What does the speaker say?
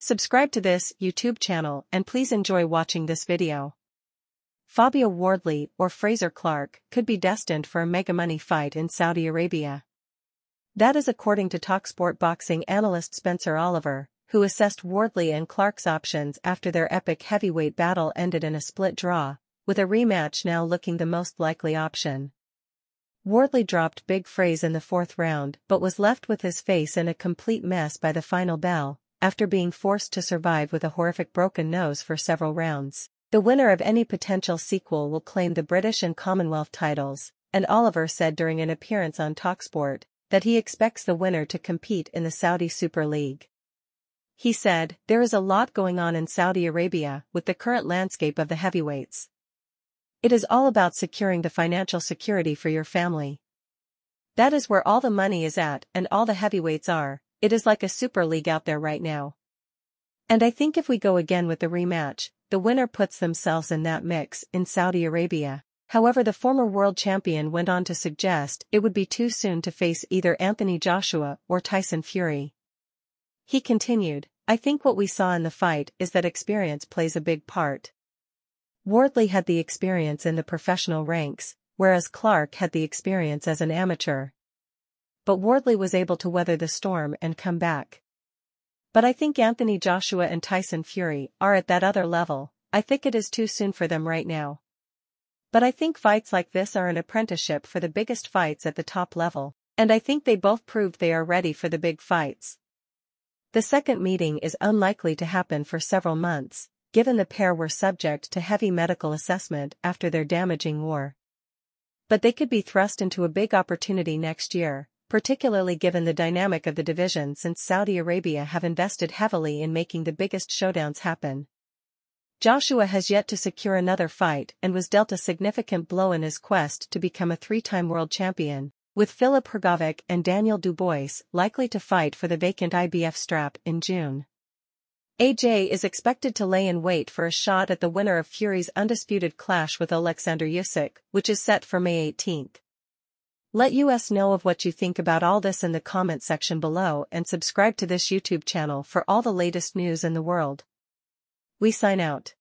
Subscribe to this YouTube channel and please enjoy watching this video. Fabio Wardley or Frazer Clarke could be destined for a mega money fight in Saudi Arabia. That is according to TalkSport boxing analyst Spencer Oliver, who assessed Wardley and Clarke's options after their epic heavyweight battle ended in a split draw, with a rematch now looking the most likely option. Wardley dropped Big Fraze in the fourth round but was left with his face in a complete mess by the final bell, after being forced to survive with a horrific broken nose for several rounds. The winner of any potential sequel will claim the British and Commonwealth titles, and Oliver said during an appearance on TalkSport that he expects the winner to compete in the Saudi Super League. He said, there is a lot going on in Saudi Arabia with the current landscape of the heavyweights. It is all about securing the financial security for your family. That is where all the money is at and all the heavyweights are, it is like a super league out there right now. And I think if we go again with the rematch, the winner puts themselves in that mix in Saudi Arabia. However the former world champion went on to suggest it would be too soon to face either Anthony Joshua or Tyson Fury. He continued, I think what we saw in the fight is that experience plays a big part. Wardley had the experience in the professional ranks, whereas Clarke had the experience as an amateur. But Wardley was able to weather the storm and come back. But I think Anthony Joshua and Tyson Fury are at that other level, I think it is too soon for them right now. But I think fights like this are an apprenticeship for the biggest fights at the top level, and I think they both proved they are ready for the big fights. The second meeting is unlikely to happen for several months, given the pair were subject to heavy medical assessment after their damaging war. But they could be thrust into a big opportunity next year, particularly given the dynamic of the division since Saudi Arabia have invested heavily in making the biggest showdowns happen. Joshua has yet to secure another fight and was dealt a significant blow in his quest to become a three-time world champion, with Filip Hrgovic and Daniel Dubois likely to fight for the vacant IBF strap in June. AJ is expected to lay in wait for a shot at the winner of Fury's undisputed clash with Alexander Usyk, which is set for May 18. Let us know of what you think about all this in the comment section below and subscribe to this YouTube channel for all the latest news in the world. We sign out.